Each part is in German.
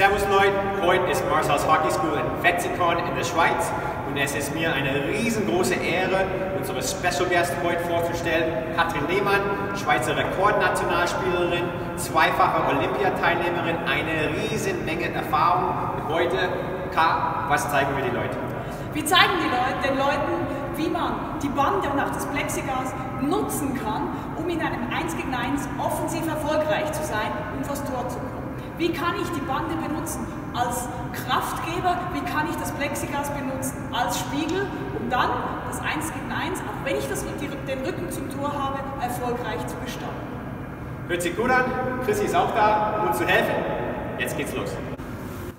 Servus Leute, heute ist Marcel's Hockey School in Wetzikon in der Schweiz und es ist mir eine riesengroße Ehre, unsere Special Guest heute vorzustellen, Katrin Lehmann, Schweizer Rekordnationalspielerin, zweifache Olympiateilnehmerin, eine riesen Menge Erfahrung und heute, K, was zeigen wir den Leuten? Wir zeigen Leute, den Leuten, wie man die Bande und auch das Plexiglas nutzen kann, um in einem 1 gegen 1 offensiv erfolgreich zu sein und kommen. Wie kann ich die Bande benutzen als Kraftgeber? Wie kann ich das Plexiglas benutzen als Spiegel, um dann das 1 gegen 1, auch wenn ich das, den Rücken zum Tor habe, erfolgreich zu gestalten? Hört sich gut an. Chrissy ist auch da, um zu helfen. Jetzt geht's los.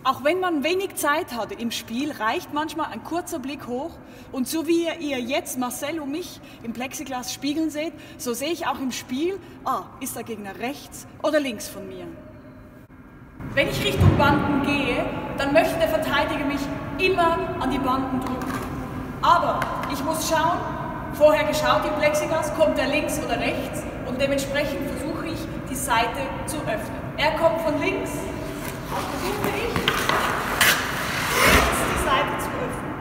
Auch wenn man wenig Zeit hat im Spiel, reicht manchmal ein kurzer Blick hoch. Und so wie ihr jetzt Marcel und mich im Plexiglas spiegeln seht, so sehe ich auch im Spiel, ah, ist der Gegner rechts oder links von mir. Wenn ich Richtung Banden gehe, dann möchte der Verteidiger mich immer an die Banden drücken. Aber ich muss schauen, vorher geschaut im Plexiglas, kommt er links oder rechts und dementsprechend versuche ich die Seite zu öffnen. Er kommt von links, versuche ich rechts die Seite zu öffnen.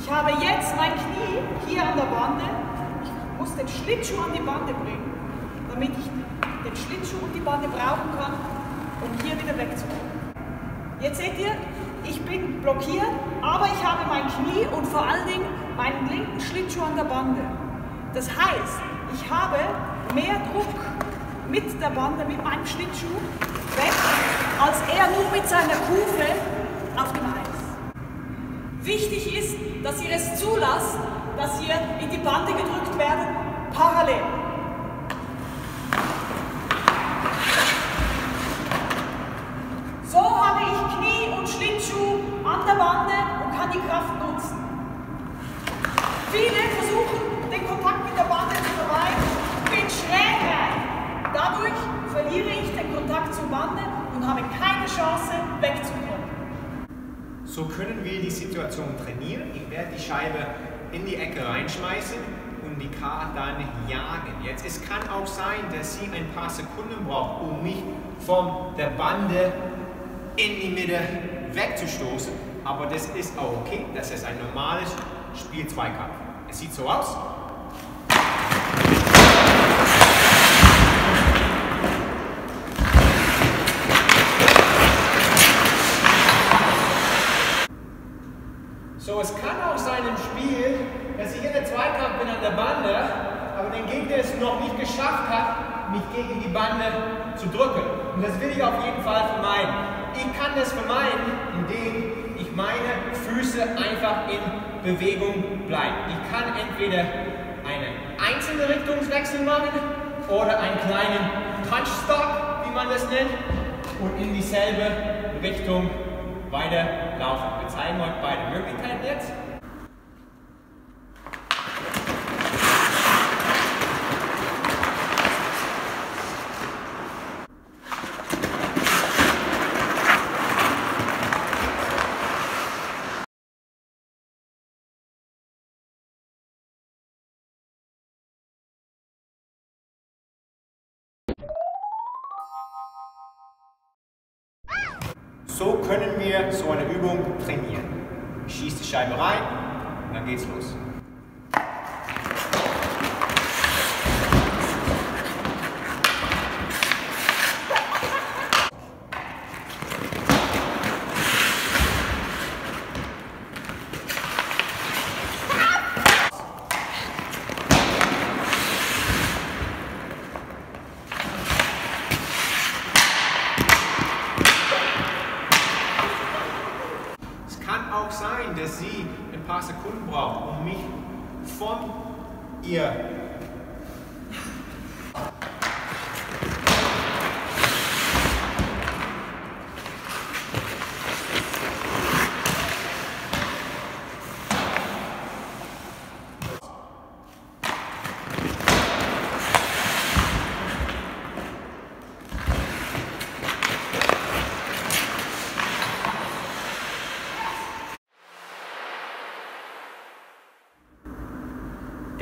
Ich habe jetzt mein Knie hier an der Bande. Ich muss den Schlittschuh an die Bande bringen, damit ich den Schlittschuh und die Bande brauchen kann, wieder wegzukommen. Jetzt seht ihr, ich bin blockiert, aber ich habe mein Knie und vor allen Dingen meinen linken Schlittschuh an der Bande. Das heißt, ich habe mehr Druck mit der Bande, mit meinem Schlittschuh weg, als er nur mit seiner Kufe auf dem Eis. Wichtig ist, dass ihr es zulasst, dass ihr in die Bande gedrückt werdet, parallel. Der Bande und kann die Kraft nutzen. Viele versuchen, den Kontakt mit der Bande zu vermeiden, bin schräg rein. Dadurch verliere ich den Kontakt zur Bande und habe keine Chance, wegzukommen. So können wir die Situation trainieren. Ich werde die Scheibe in die Ecke reinschmeißen und die K dann jagen. Jetzt, es kann auch sein, dass sie ein paar Sekunden braucht, um mich von der Bande in die Mitte wegzustoßen aber das ist auch okay. Das ist ein normales Spiel-Zweikampf. Es sieht so aus. So, es kann auch sein im Spiel, dass ich in der Zweikampf bin an der Bande, aber der Gegner es noch nicht geschafft hat, mich gegen die Bande zu drücken. Und das will ich auf jeden Fall vermeiden. Ich kann das vermeiden, Füße einfach in Bewegung bleiben. Ich kann entweder einen einzelnen Richtungswechsel machen oder einen kleinen Punchstock, wie man das nennt, und in dieselbe Richtung weiterlaufen. Wir zeigen euch beide Möglichkeiten jetzt. So können wir so eine Übung trainieren. Ich schieße die Scheibe rein und dann geht's los. auch sie ein paar Sekunden braucht, um mich von ihr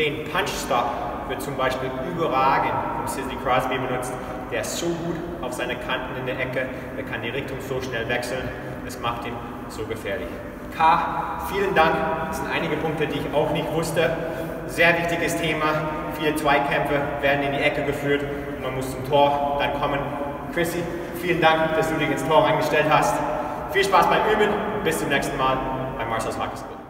den Punch Stop wird zum Beispiel überragend von Sidney Crosby benutzt. Der ist so gut auf seine Kanten in der Ecke, der kann die Richtung so schnell wechseln. Das macht ihn so gefährlich. K, vielen Dank. Das sind einige Punkte, die ich auch nicht wusste. Sehr wichtiges Thema. Viele Zweikämpfe werden in die Ecke geführt und man muss zum Tor dann kommen. Chrissy, vielen Dank, dass du dich ins Tor eingestellt hast. Viel Spaß beim Üben. Bis zum nächsten Mal bei Marcel's Hockey School.